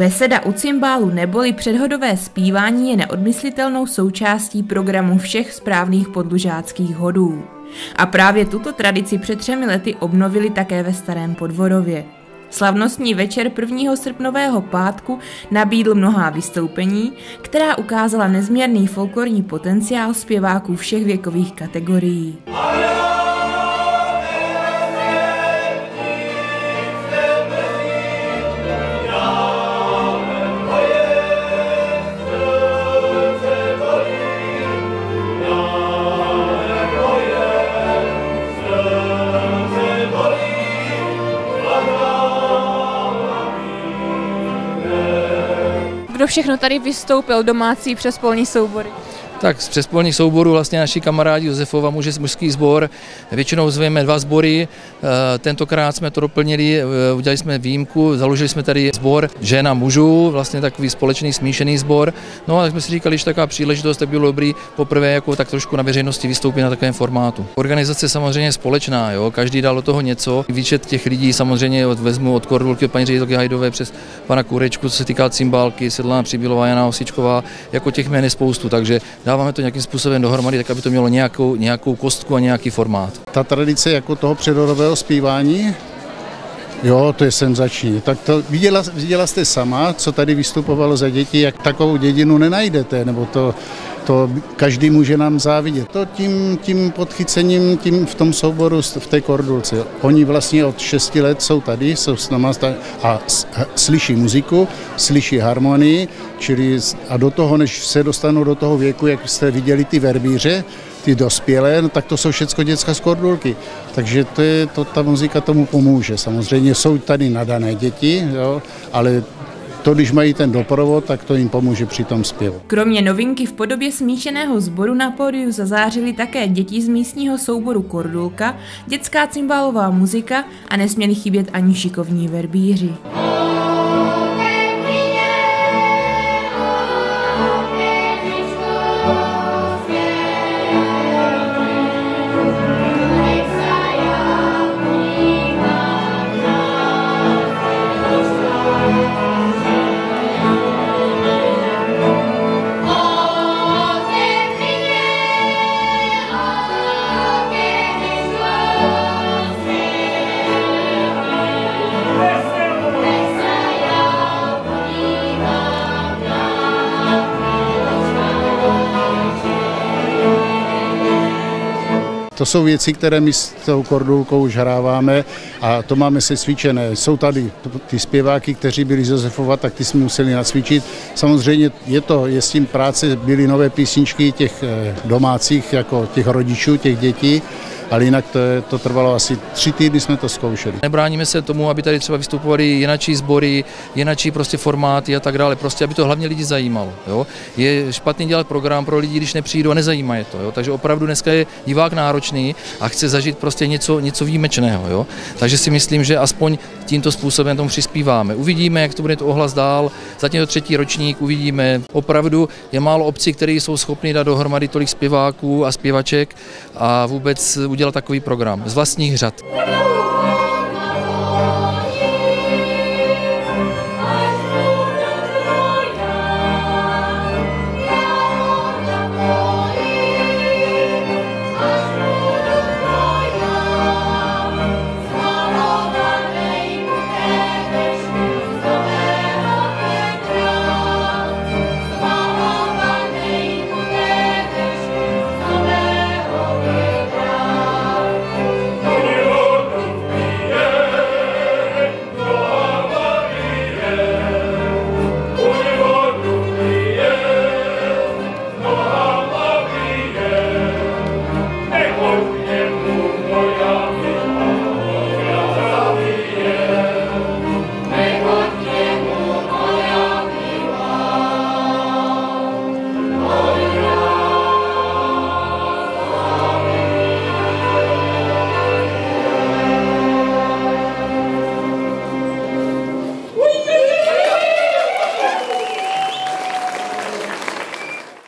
Beseda u cymbálu neboli předhodové zpívání je neodmyslitelnou součástí programu všech správných podlužáckých hodů. A právě tuto tradici před třemi lety obnovili také ve Starém Podvorově. Slavnostní večer 1. srpnového pátku nabídl mnohá vystoupení, která ukázala nezměrný folklorní potenciál zpěváků všech věkových kategorií. Kdo všechno tady vystoupil, domácí přes polní soubory? Tak z přespolních souborů vlastně naši kamarádi Josefova muže, mužský sbor, většinou zveme dva sbory, eh, tentokrát jsme to doplnili, eh, udělali jsme výjimku, založili jsme tady sbor žena mužů, vlastně takový společný smíšený sbor. No a tak jsme si říkali, že taková příležitost, tak bylo dobrý poprvé jako tak trošku na veřejnosti vystoupit na takovém formátu. Organizace samozřejmě společná, jo, každý dal do toho něco. Výčet těch lidí samozřejmě od, vezmu od Kordulky, od paní ředitelky Hajdové přes pana Kurečku, co se týká cymbálky, Sedlana Přibylová, Jana Osičková, jako těch jmen spoustu, takže dáváme to nějakým způsobem dohromady, tak aby to mělo nějakou, nějakou kostku a nějaký formát. Ta tradice jako toho předrodového zpívání, Jo, to je senzační. Tak to viděla, viděla jste sama, co tady vystupovalo za děti, jak takovou dědinu nenajdete, nebo to, to každý může nám závidět. To tím, tím podchycením tím v tom souboru, v té kordulce. Oni vlastně od 6 let jsou tady, jsou s náma a slyší muziku, slyší harmonii, čili a do toho, než se dostanou do toho věku, jak jste viděli ty verbíře, ty dospělé, no tak to jsou všechno dětská z kordulky. Takže to je, to, ta muzika tomu pomůže. Samozřejmě jsou tady nadané děti, jo, ale to, když mají ten doprovod, tak to jim pomůže při tom zpěvu. Kromě novinky v podobě smíšeného sboru na pódiu zazářili také děti z místního souboru Kordulka, dětská cymbálová muzika a nesměli chybět ani šikovní verbíři. To jsou věci, které my s tou kordulkou už hráváme a to máme se cvičené. Jsou tady ty zpěváky, kteří byli z Josefova, tak ty jsme museli nacvičit. Samozřejmě je to, je s tím práce, byly nové písničky těch eh, domácích, jako těch rodičů, těch dětí, ale jinak to, je, to trvalo asi tři týdny, jsme to zkoušeli. Nebráníme se tomu, aby tady třeba vystupovali jinačí sbory, jinačí prostě formáty a tak dále, prostě aby to hlavně lidi zajímalo. Jo? Je špatný dělat program pro lidi, když nepřijdou a nezajímá je to. Jo? Takže opravdu dneska je divák náročný a chce zažít prostě něco, něco výjimečného. Jo? Takže si myslím, že aspoň tímto způsobem tomu přispíváme. Uvidíme, jak to bude to ohlas dál. Zatím to třetí ročník uvidíme. Opravdu je málo obcí, které jsou schopny dát dohromady tolik zpěváků a zpěvaček a vůbec udělat takový program z vlastních řad.